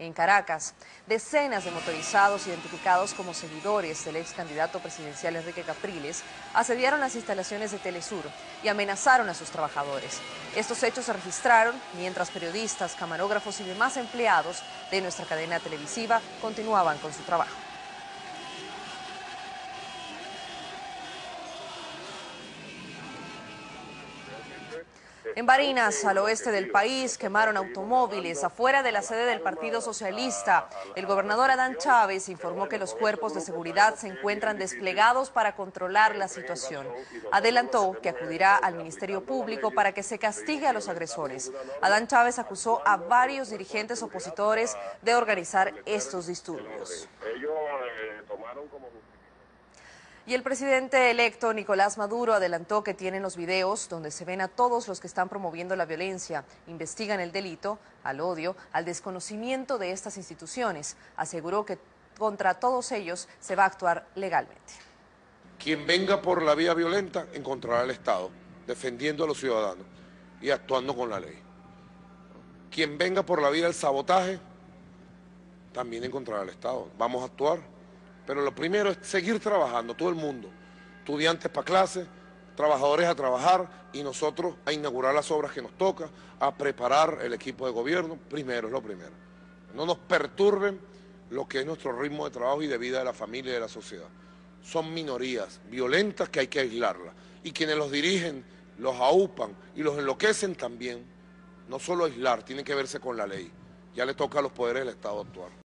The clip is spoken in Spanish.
en Caracas. Decenas de motorizados identificados como seguidores del ex candidato presidencial Enrique Capriles asediaron las instalaciones de Telesur y amenazaron a sus trabajadores. Estos hechos se registraron mientras periodistas, camarógrafos y demás empleados de nuestra cadena televisiva continuaban con su trabajo. En Barinas, al oeste del país, quemaron automóviles afuera de la sede del Partido Socialista. El gobernador Adán Chávez informó que los cuerpos de seguridad se encuentran desplegados para controlar la situación. Adelantó que acudirá al Ministerio Público para que se castigue a los agresores. Adán Chávez acusó a varios dirigentes opositores de organizar estos disturbios. Ellos eh, tomaron como y el presidente electo Nicolás Maduro adelantó que tienen los videos donde se ven a todos los que están promoviendo la violencia, investigan el delito, al odio, al desconocimiento de estas instituciones. Aseguró que contra todos ellos se va a actuar legalmente. Quien venga por la vía violenta encontrará al Estado, defendiendo a los ciudadanos y actuando con la ley. Quien venga por la vía del sabotaje, también encontrará al Estado. Vamos a actuar pero lo primero es seguir trabajando, todo el mundo, estudiantes para clase, trabajadores a trabajar y nosotros a inaugurar las obras que nos toca, a preparar el equipo de gobierno, primero es lo primero. No nos perturben lo que es nuestro ritmo de trabajo y de vida de la familia y de la sociedad. Son minorías violentas que hay que aislarlas y quienes los dirigen los aupan y los enloquecen también. No solo aislar, tienen que verse con la ley. Ya le toca a los poderes del Estado actuar.